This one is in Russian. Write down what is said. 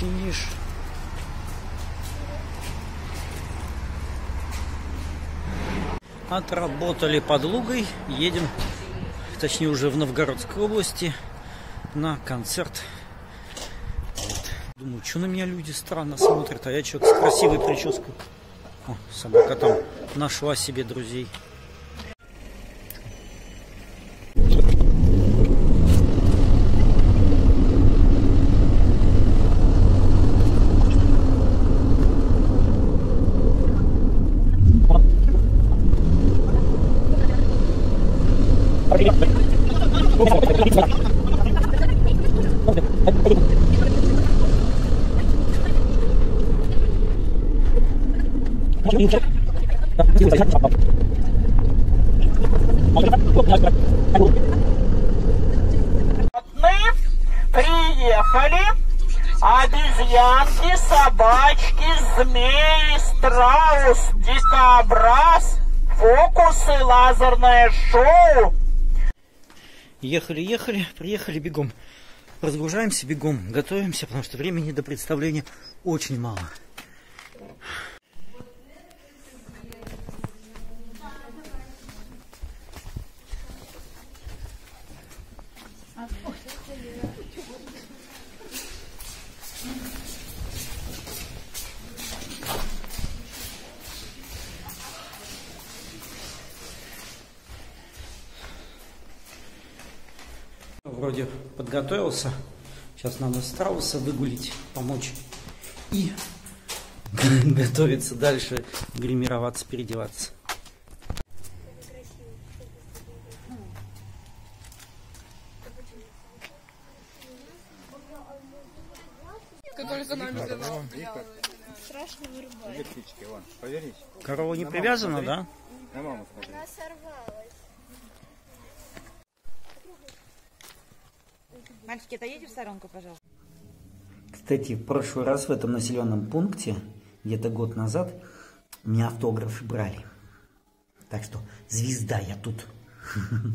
финиш. Отработали под Лугой, едем, точнее уже в Новгородской области, на концерт. Вот. Думаю, что на меня люди странно смотрят, а я человек с красивой прической. О, собака там нашла себе друзей. Мы приехали. Обезьянки, собачки, змеи, страус, дикобраз, фокусы, лазерное шоу. Ехали, ехали, приехали бегом. Разгружаемся бегом, готовимся, потому что времени до представления очень мало. Вроде подготовился. Сейчас надо страуса выгулить, помочь. И готовиться дальше, гримироваться, переодеваться. который за нами. Страшно поверните. Корова не привязана, да? На маму смотри. Мальчики, отойдите в сторонку, пожалуйста. Кстати, в прошлый раз в этом населенном пункте, где-то год назад, меня автографы брали. Так что звезда я тут.